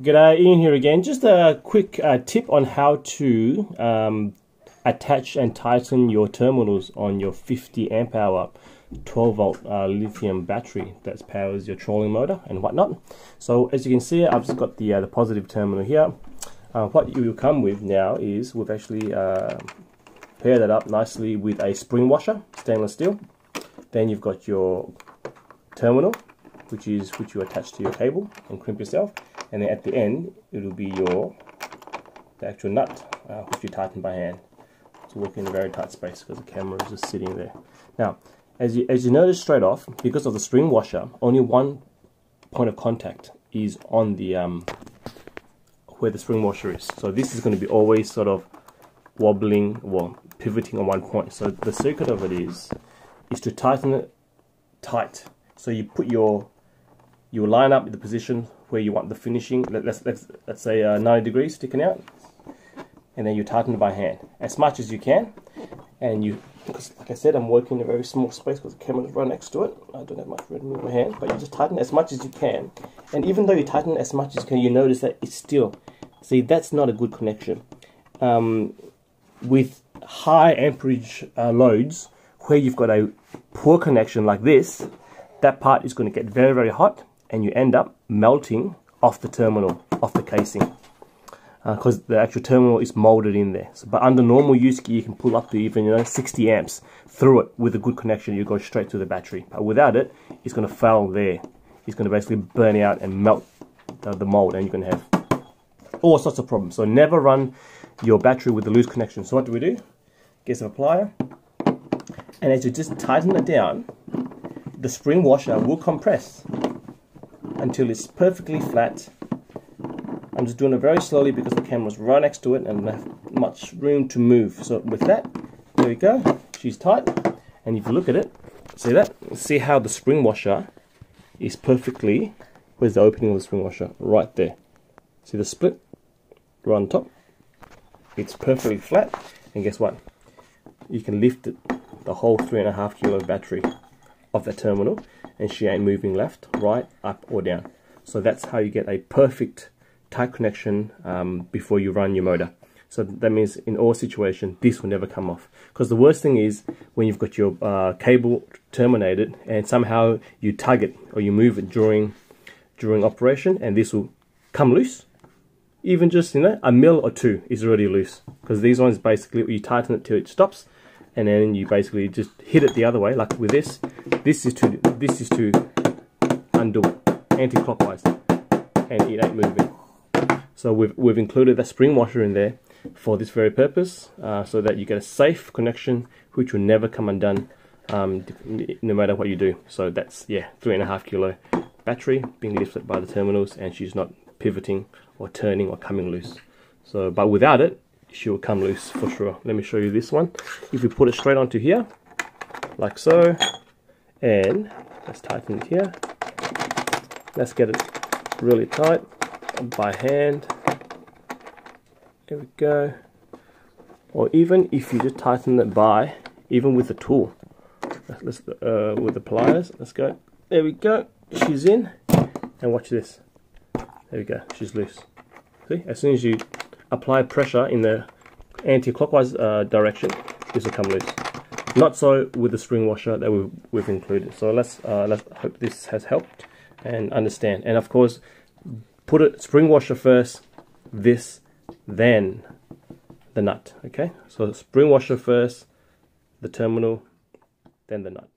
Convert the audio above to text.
G'day, Ian here again. Just a quick uh, tip on how to um, attach and tighten your terminals on your 50 amp hour 12 volt uh, lithium battery that powers your trolling motor and whatnot. So as you can see, I've just got the uh, the positive terminal here. Uh, what you will come with now is we've actually uh, paired that up nicely with a spring washer, stainless steel. Then you've got your terminal, which is which you attach to your cable and crimp yourself and then at the end it will be your the actual nut uh, which you tighten by hand. To work in a very tight space because the camera is just sitting there. Now as you as you notice straight off because of the spring washer only one point of contact is on the um, where the spring washer is. So this is going to be always sort of wobbling well pivoting on one point. So the secret of it is is to tighten it tight. So you put your you will line up the position where you want the finishing, let, us let's, let's say uh, 90 degrees sticking out, and then you tighten it by hand. As much as you can, and you, because like I said, I'm working in a very small space because the camera's right next to it, I don't have much room in my hand, but you just tighten as much as you can, and even though you tighten as much as you can, you notice that it's still, see, that's not a good connection. Um, with high amperage uh, loads, where you've got a poor connection like this, that part is going to get very, very hot and you end up melting off the terminal, off the casing because uh, the actual terminal is molded in there. So, but under normal use, you can pull up to even you know 60 amps through it with a good connection. You go straight to the battery. But without it, it's going to fail there. It's going to basically burn out and melt the, the mold, and you're going to have all sorts of problems. So never run your battery with a loose connection. So what do we do? Get some plier, and as you just tighten it down, the spring washer will compress until it's perfectly flat. I'm just doing it very slowly because the camera's right next to it and I have much room to move. So with that, there we go. She's tight. And if you look at it, see that? See how the spring washer is perfectly, where's the opening of the spring washer? Right there. See the split? Right on top. It's perfectly flat. And guess what? You can lift it, the whole three and a half kilo battery of that terminal and she ain't moving left, right, up or down. So that's how you get a perfect tight connection um, before you run your motor. So that means in all situations, this will never come off. Because the worst thing is when you've got your uh, cable terminated and somehow you tug it or you move it during during operation and this will come loose. Even just, you know, a mil or two is already loose. Because these ones basically, you tighten it till it stops and then you basically just hit it the other way like with this. This is to this is to undo anti-clockwise and it ain't moving so we've, we've included that spring washer in there for this very purpose uh, so that you get a safe connection which will never come undone um, no matter what you do. So that's yeah three and a half kilo battery being lifted by the terminals and she's not pivoting or turning or coming loose. So but without it she will come loose for sure. Let me show you this one. If you put it straight onto here, like so, and let's tighten it here. Let's get it really tight by hand. There we go. Or even if you just tighten it by, even with the tool, let's uh, with the pliers. Let's go. There we go. She's in, and watch this. There we go. She's loose. See, as soon as you apply pressure in the anti-clockwise uh, direction, this will come loose. Not so with the spring washer that we've, we've included. So let's uh, let's hope this has helped and understand. And of course, put a spring washer first, this, then the nut. Okay, so spring washer first, the terminal, then the nut.